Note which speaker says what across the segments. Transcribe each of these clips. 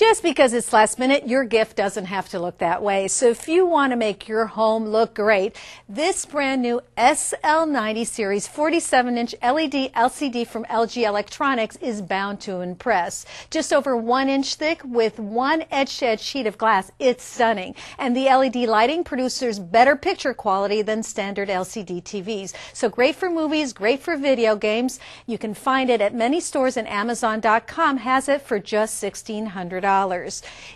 Speaker 1: Just because it's last minute, your gift doesn't have to look that way. So if you want to make your home look great, this brand new SL90 series 47 inch LED LCD from LG Electronics is bound to impress. Just over one inch thick with one edge to edge sheet of glass. It's stunning. And the LED lighting produces better picture quality than standard LCD TVs. So great for movies, great for video games. You can find it at many stores and Amazon.com has it for just $1,600.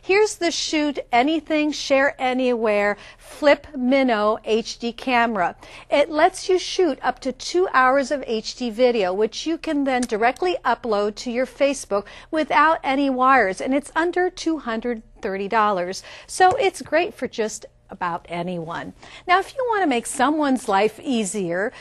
Speaker 1: Here's the Shoot Anything, Share Anywhere Flip Minnow HD camera. It lets you shoot up to two hours of HD video, which you can then directly upload to your Facebook without any wires, and it's under $230. So it's great for just about anyone. Now, if you want to make someone's life easier,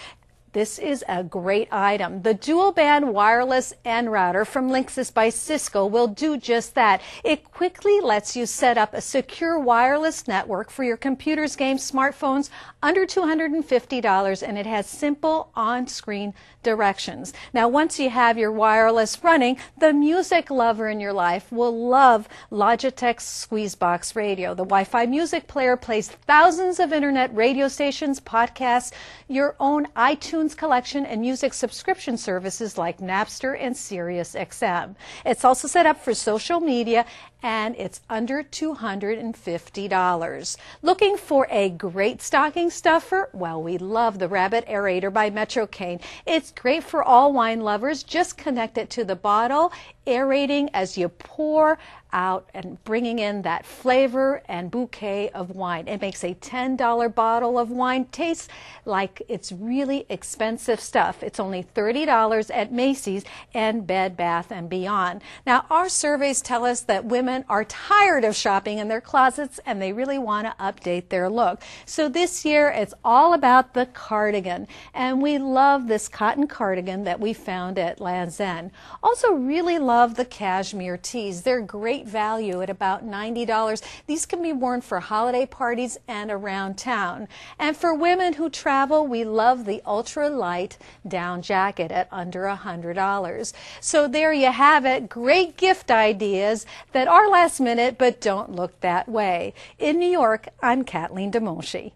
Speaker 1: this is a great item. The dual band wireless N router from Linksys by Cisco will do just that. It quickly lets you set up a secure wireless network for your computers, games, smartphones under $250 and it has simple on-screen directions. Now once you have your wireless running, the music lover in your life will love Logitech's Squeezebox Radio. The Wi-Fi music player plays thousands of internet radio stations, podcasts, your own iTunes iTunes collection and music subscription services like Napster and SiriusXM. It's also set up for social media and it's under $250. Looking for a great stocking stuffer? Well, we love the Rabbit Aerator by Metrokane. It's great for all wine lovers. Just connect it to the bottle, aerating as you pour out and bringing in that flavor and bouquet of wine. It makes a $10 bottle of wine taste like it's really expensive stuff. It's only $30 at Macy's and Bed Bath and Beyond. Now, our surveys tell us that women are tired of shopping in their closets and they really want to update their look. So this year it's all about the cardigan. And we love this cotton cardigan that we found at Land's End. Also really love the cashmere tees. They're great value at about $90. These can be worn for holiday parties and around town. And for women who travel, we love the ultra light down jacket at under $100. So there you have it. Great gift ideas that are last minute, but don't look that way. In New York, I'm Kathleen DeMonchy.